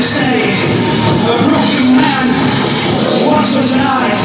say, a broken man, once was I.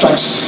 flex.